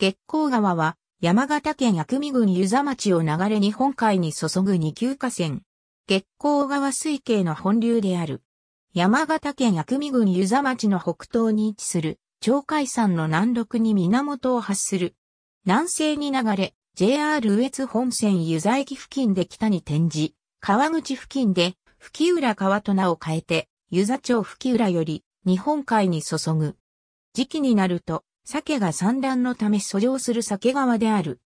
月光川は山形県薬味郡湯沢町を流れ日本海に注ぐ二級河川。月光川水系の本流である。山形県薬味郡湯沢町の北東に位置する鳥海山の南麓に源を発する。南西に流れ、JR 羽越本線湯沢駅付近で北に転じ、川口付近で吹浦川と名を変えて、湯沢町吹浦より日本海に注ぐ。時期になると、鮭が産卵のため遡上する鮭川である。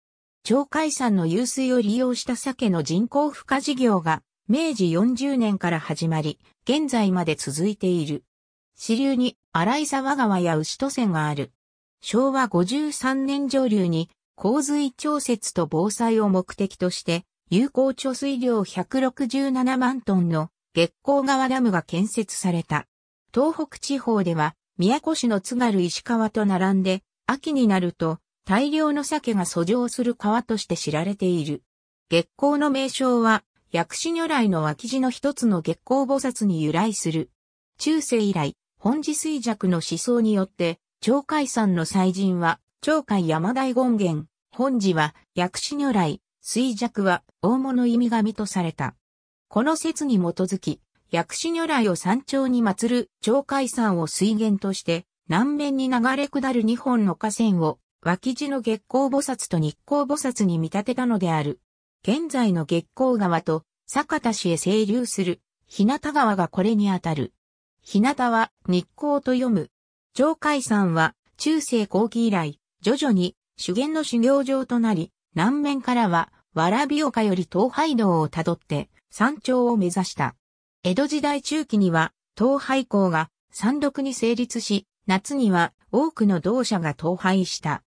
鳥海山の湧水を利用した鮭の人工孵化事業が明治40年から始まり、現在まで続いている。支流に荒井沢川や牛戸線がある。昭和53年上流に洪水調節と防災を目的として有効貯水量167万トンの月光川ダムが建設された。東北地方では、宮古市の津軽石川と並んで、秋になると大量の鮭が遡上する川として知られている。月光の名称は、薬師如来の脇地の一つの月光菩薩に由来する。中世以来、本寺水弱の思想によって、鳥海山の祭神は、鳥海山大権現、本寺は薬師如来、水弱は大物意味神とされた。この説に基づき、薬師如来を山頂に祀る鳥海山を水源として、南面に流れ下る二本の河川を、脇地の月光菩薩と日光菩薩に見立てたのである。現在の月光川と酒田市へ清流する、日向川がこれにあたる。日向は日光と読む。鳥海山は中世後期以来、徐々に修験の修行場となり、南面からは、わらび丘より東海道をたどって、山頂を目指した。江戸時代中期には、東海港が山麓に成立し、夏には多くの同社が東廃した。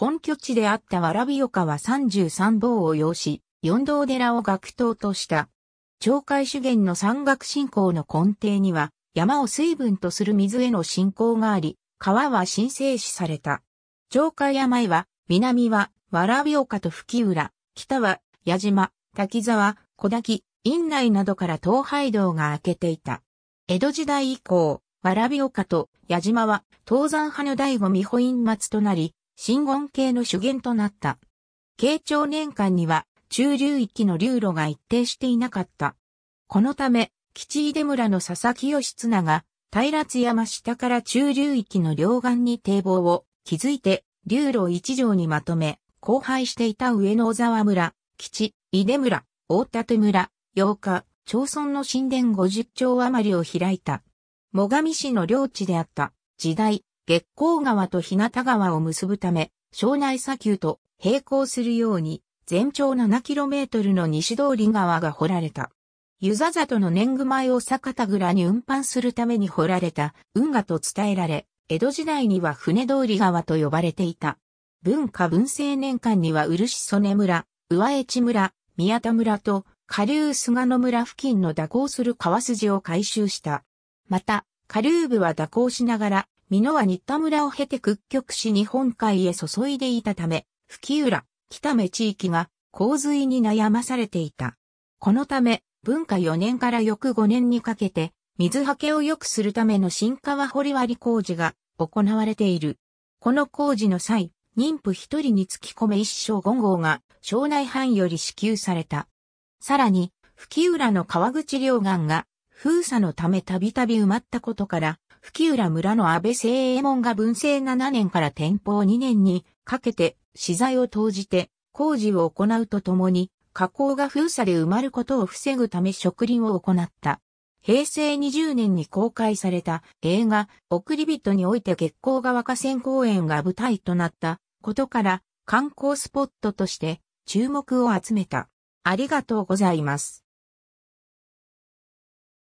根拠地であったわらび丘は33坊を要し、四道寺を学頭とした。鳥海主源の山岳信仰の根底には、山を水分とする水への信仰があり、川は神聖視された。鳥海山へは、南はわらび丘と吹浦、北は矢島、滝沢、小滝、院内などから東海道が開けていた。江戸時代以降、わらび丘と矢島は東山派の第五美保院松となり、真言系の主源となった。慶長年間には中流域の流路が一定していなかった。このため、吉井出村の佐々木義綱が平津山下から中流域の両岸に堤防を築いて流路一条にまとめ、荒廃していた上野小沢村、吉、井出村、大館村、八日、町村の神殿50丁余りを開いた。最上市の領地であった時代、月光川と日向川を結ぶため、庄内砂丘と並行するように、全長 7km の西通り川が掘られた。湯座里の年貢米を酒田蔵に運搬するために掘られた運河と伝えられ、江戸時代には船通り川と呼ばれていた。文化文政年間には漆曽根村、上越村、宮田村と下流菅野村付近の蛇行する川筋を改修した。また、下流部は蛇行しながら、美濃は新田村を経て屈曲し日本海へ注いでいたため、吹浦、北目地域が洪水に悩まされていた。このため、文化4年から翌5年にかけて、水はけを良くするための新川掘割工事が行われている。この工事の際、妊婦一人につき込め一生五号が省内藩より支給された。さらに、吹浦の川口両岸が封鎖のためたびたび埋まったことから、吹浦村の安倍清右衛門が文政7年から天保2年にかけて資材を投じて工事を行うとともに、河口が封鎖で埋まることを防ぐため植林を行った。平成20年に公開された映画、送り人において月光川河川公園が舞台となったことから観光スポットとして注目を集めた。ありがとうございます。